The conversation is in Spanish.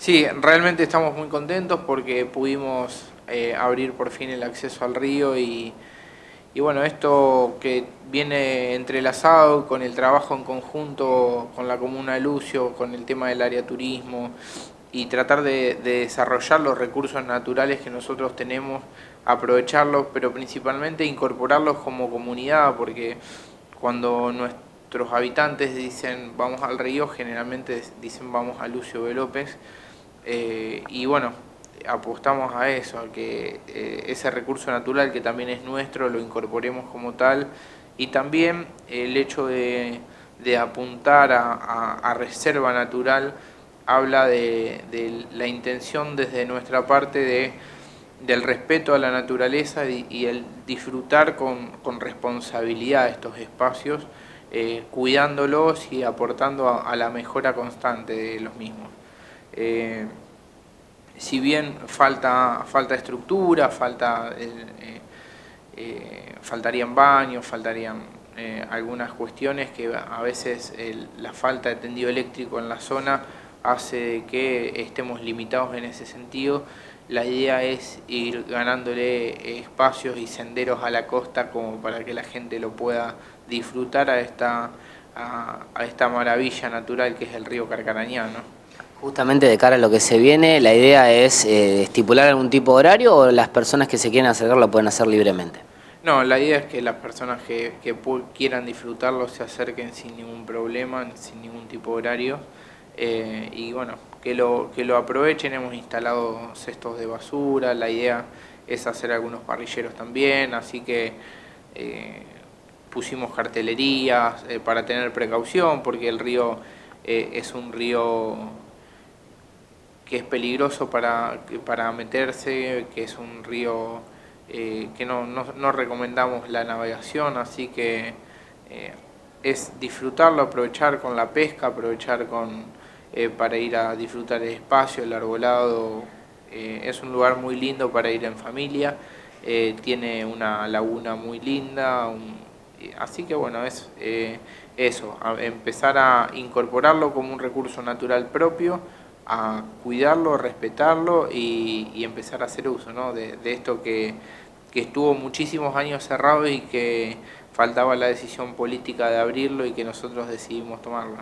Sí, realmente estamos muy contentos porque pudimos eh, abrir por fin el acceso al río y, y, bueno, esto que viene entrelazado con el trabajo en conjunto con la Comuna de Lucio, con el tema del área turismo y tratar de, desarrollar los recursos naturales que nosotros tenemos, aprovecharlos, pero principalmente incorporarlos como comunidad, porque cuando nuestros habitantes dicen vamos al río, generalmente dicen vamos a Lucio B. eh, y bueno, apostamos a eso, a que eh, ese recurso natural que también es nuestro lo incorporemos como tal y también el hecho de, apuntar a, reserva natural habla de, la intención desde nuestra parte de, del respeto a la naturaleza y, el disfrutar con, responsabilidad estos espacios, eh, cuidándolos y aportando a la mejora constante de los mismos. Eh, si bien falta, falta estructura, eh, eh, faltarían baños, faltarían algunas cuestiones que a veces la falta de tendido eléctrico en la zona hace que estemos limitados en ese sentido. La idea es ir ganándole espacios y senderos a la costa como para que la gente lo pueda disfrutar a esta, a, esta maravilla natural que es el río Carcarañá. Justamente de cara a lo que se viene, ¿la idea es eh, estipular algún tipo de horario o las personas que se quieren acercar lo pueden hacer libremente? No, la idea es que las personas que, quieran disfrutarlo se acerquen sin ningún problema, sin ningún tipo de horario. Eh, y bueno, que lo, que lo aprovechen, hemos instalado cestos de basura, la idea es hacer algunos parrilleros también, así que eh, pusimos cartelerías para tener precaución, porque el río es un río que es peligroso para, para meterse, que es un río eh, que no, no, recomendamos la navegación, así que eh, es disfrutarlo, aprovechar con la pesca, aprovechar con, eh, para ir a disfrutar el espacio, el arbolado, es un lugar muy lindo para ir en familia, tiene una laguna muy linda, así que bueno, es eso, empezar a incorporarlo como un recurso natural propio, a cuidarlo, respetarlo y, empezar a hacer uso ¿no? de, esto que, estuvo muchísimos años cerrado y que faltaba la decisión política de abrirlo y que nosotros decidimos tomarlo.